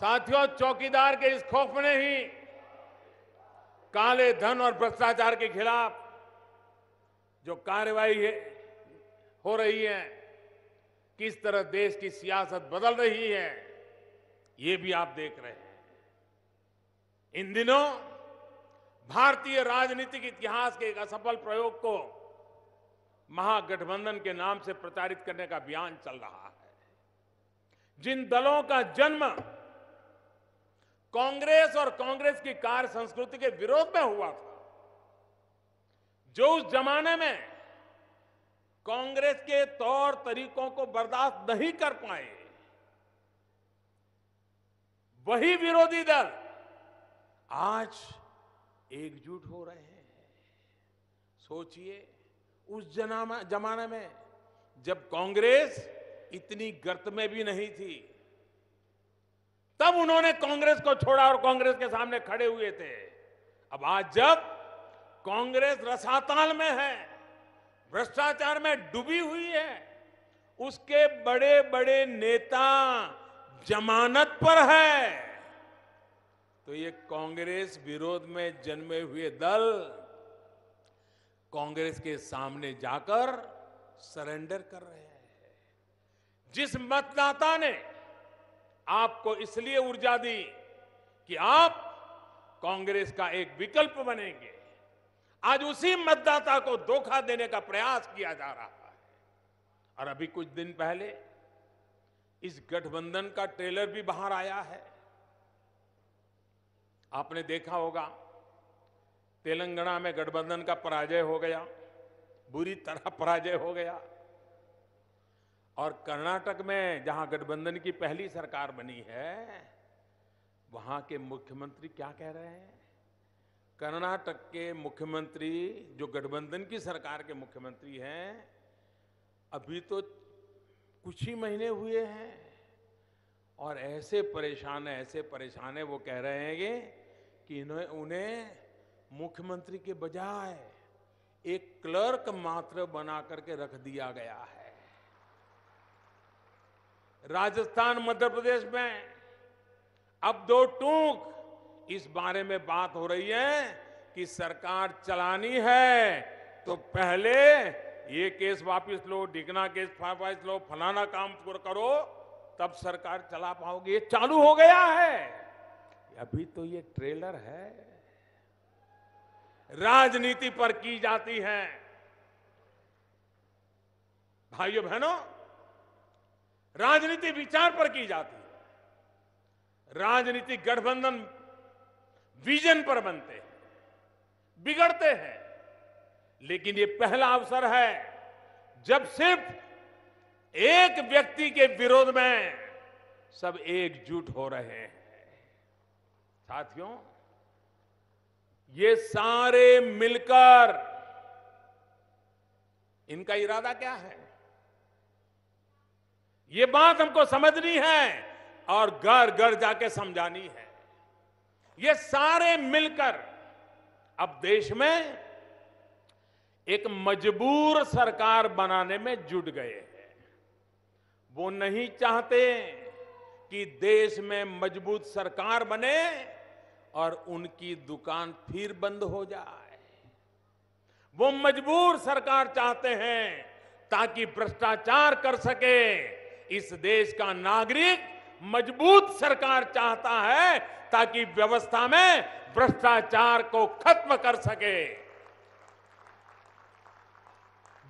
साथियों, चौकीदार के इस खौफ ने ही काले धन और भ्रष्टाचार के खिलाफ जो कार्रवाई है रही है, किस तरह देश की सियासत बदल रही है, ये भी आप देख रहे हैं। इन दिनों भारतीय राजनीतिक इतिहास के एक असफल प्रयोग को महागठबंधन के नाम से प्रचारित करने का अभियान चल रहा है। जिन दलों का जन्म कांग्रेस और कांग्रेस की कार्य संस्कृति के विरोध में हुआ था। जो उस जमाने में कांग्रेस के तौर तरीकों को बर्दाश्त नहीं कर पाए, वही विरोधी दल आज एकजुट हो रहे हैं। सोचिए, उस जमाने में जब कांग्रेस इतनी गर्त में भी नहीं थी तब उन्होंने कांग्रेस को छोड़ा और कांग्रेस के सामने खड़े हुए थे। अब आज जब कांग्रेस रसाताल में है, भ्रष्टाचार में डूबी हुई है, उसके बड़े बड़े नेता जमानत पर है तो ये कांग्रेस विरोध में जन्मे हुए दल कांग्रेस के सामने जाकर सरेंडर कर रहे हैं। जिस मतदाता ने आपको इसलिए ऊर्जा दी कि आप कांग्रेस का एक विकल्प बनेंगे। आज उसी मतदाता को धोखा देने का प्रयास किया जा रहा है। और अभी कुछ दिन पहले इस गठबंधन का ट्रेलर भी बाहर आया है। आपने देखा होगा, तेलंगाना में गठबंधन का पराजय हो गया, बुरी तरह पराजय हो गया। और कर्नाटक में जहाँ गठबंधन की पहली सरकार बनी है, वहाँ के मुख्यमंत्री क्या कह रहे हैं? कर्नाटक के मुख्यमंत्री, जो गठबंधन की सरकार के मुख्यमंत्री हैं, अभी तो कुछ ही महीने हुए हैं। और ऐसे परेशान है ऐसे परेशान है, वो कह रहे हैं कि इन्हें, उन्हें मुख्यमंत्री के बजाय एक क्लर्क मात्र बना करके रख दिया गया है। राजस्थान, मध्य प्रदेश में। अब दो टूक इस बारे में बात हो रही है कि सरकार चलानी है। तो पहले ये केस वापस लो, डिगना केस वापस लो, फलाना काम करो, तब सरकार चला पाओगे। ये चालू हो गया है। अभी तो ये ट्रेलर है। राजनीति पर की जाती है। भाइयों, बहनों राजनीति विचार पर की जाती है। राजनीतिक गठबंधन विजन पर बनते हैं, बिगड़ते हैं। लेकिन ये पहला अवसर है जब सिर्फ़ एक व्यक्ति के विरोध में सब एकजुट हो रहे हैं। साथियों, ये सारे मिलकर इनका इरादा क्या है? ये बात हमको समझनी है और घर घर जाके समझानी है। ये सारे मिलकर अब देश में एक मजबूर सरकार बनाने में जुट गए हैं। वो नहीं चाहते कि देश में मज़बूत सरकार बने और उनकी दुकान फिर बंद हो जाए। वो मजबूर सरकार चाहते हैं ताकि भ्रष्टाचार कर सके इस देश का नागरिक मज़बूत सरकार चाहता है ताकि व्यवस्था में भ्रष्टाचार को खत्म कर सके।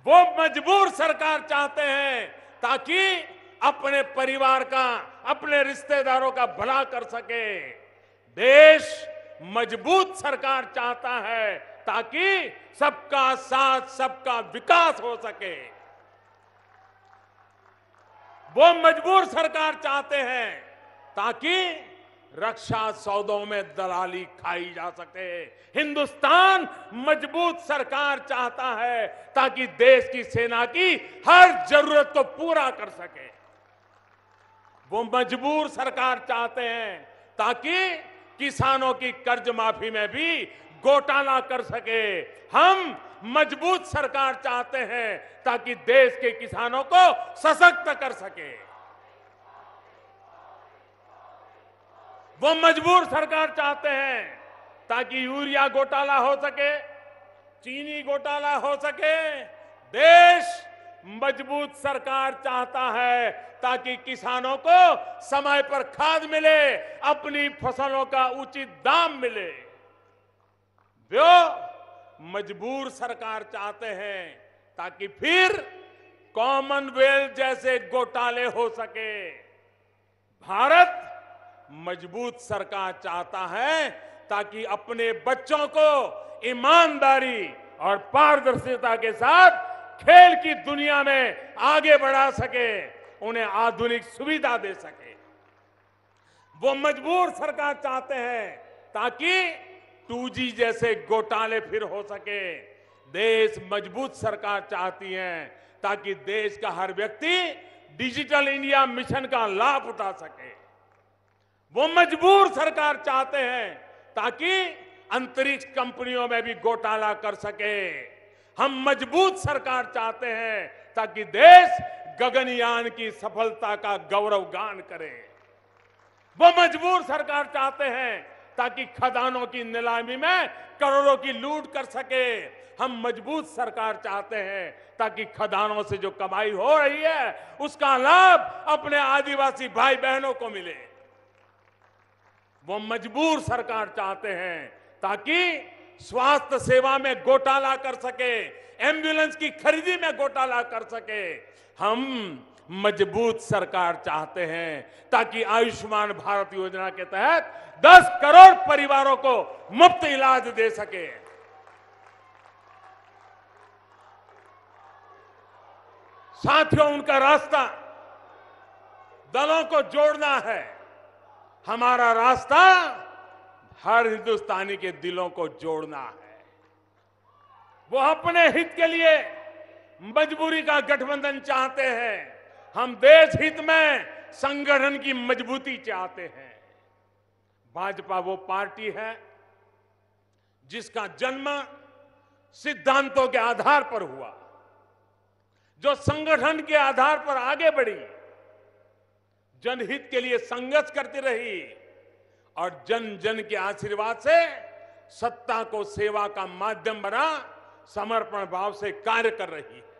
वो मजबूर सरकार चाहते हैं ताकि अपने परिवार का, अपने रिश्तेदारों का भला कर सके। देश मज़बूत सरकार चाहता है ताकि सबका साथ, सबका विकास हो सके। वो मजबूर सरकार चाहते हैं ताकि रक्षा सौदों में दलाली खाई जा सके। हिंदुस्तान मज़बूत सरकार चाहता है ताकि देश की सेना की हर ज़रूरत को पूरा कर सके। वो मजबूर सरकार चाहते हैं ताकि किसानों की कर्ज माफ़ी में भी घोटाला कर सके। हम मज़बूत सरकार चाहते हैं ताकि देश के किसानों को सशक्त कर सके। वो मजबूर सरकार चाहते हैं ताकि यूरिया घोटाला हो सके, चीनी घोटाला हो सके। देश मज़बूत सरकार चाहता है ताकि किसानों को समय पर खाद मिले, अपनी फ़सलों का उचित दाम मिले। वो मजबूर सरकार चाहते हैं ताकि फिर कॉमनवेल्थ जैसे घोटाले हो सके। भारत मज़बूत सरकार चाहता है ताकि अपने बच्चों को ईमानदारी और पारदर्शिता के साथ खेल की दुनिया में आगे बढ़ा सके, उन्हें आधुनिक सुविधा दे सके। वो मजबूर सरकार चाहते हैं ताकि 2G जैसे घोटाले फिर हो सके। देश मज़बूत सरकार चाहती है ताकि देश का हर व्यक्ति डिजिटल इंडिया मिशन का लाभ उठा सके। वो मजबूर सरकार चाहते हैं ताकि अंतरिक्ष कंपनियों में भी घोटाला कर सके। हम मज़बूत सरकार चाहते हैं ताकि देश गगनयान की सफलता का गौरव गान करे। वो मजबूर सरकार चाहते हैं ताकि खदानों की नीलामी में करोड़ों की लूट कर सके। हम मज़बूत सरकार चाहते हैं ताकि खदानों से जो कमाई हो रही है, उसका लाभ अपने आदिवासी भाई बहनों को मिले। वो मजबूर सरकार चाहते हैं ताकि स्वास्थ्य सेवा में घोटाला कर सके, एंबुलेंस की खरीदी में घोटाला कर सके। हम मज़बूत सरकार चाहते हैं ताकि आयुष्मान भारत योजना के तहत 10 करोड़ परिवारों को मुफ़्त इलाज दे सके। साथियों, उनका रास्ता, दलों को जोड़ना है। हमारा रास्ता हर हिंदुस्तानी के दिलों को जोड़ना है। वो अपने हित के लिए मजबूरी का गठबंधन चाहते हैं। हम देश हित में संगठन की मजबूती चाहते हैं। भाजपा वो पार्टी है जिसका जन्म सिद्धांतों के आधार पर हुआ, जो संगठन के आधार पर आगे बढ़ी, जनहित के लिए संघर्ष करती रही और जन जन के आशीर्वाद से सत्ता को सेवा का माध्यम बना, समर्पण भाव से कार्य कर रही है।